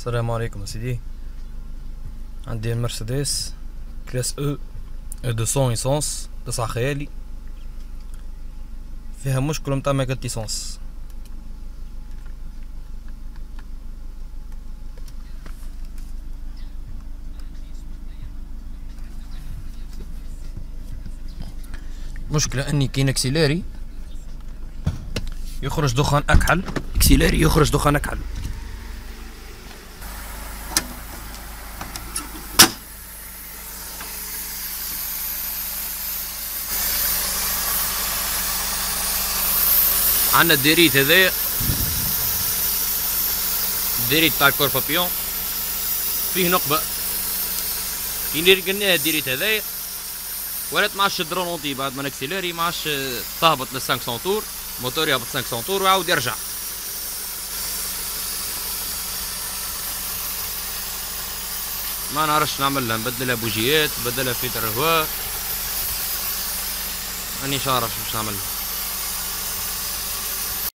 السلام عليكم سيدي عندي المرسيدس كلاس أو دو سون إيسونس تسعة خيالي. فيها مشكلة متاع ميكا إيسونس. مشكلة أني كاين أكسيلاري يخرج دخان أكحل. accélérer يخرج دخان أكحل. عندنا ال durite هذايا ال durite تاع ال corps papillon فيه نقبة كي قلناها ال durite هذايا ولات ما عادش درونونتي بعد ما نكسيلاري ما عادش تهبط لل 500 طور موتور يهبط 500 طور ويعاود يرجع ما نعرفش نعملها نبدلها بوجيات نبدلها فيتر هوا مانيش عارف باش نعملها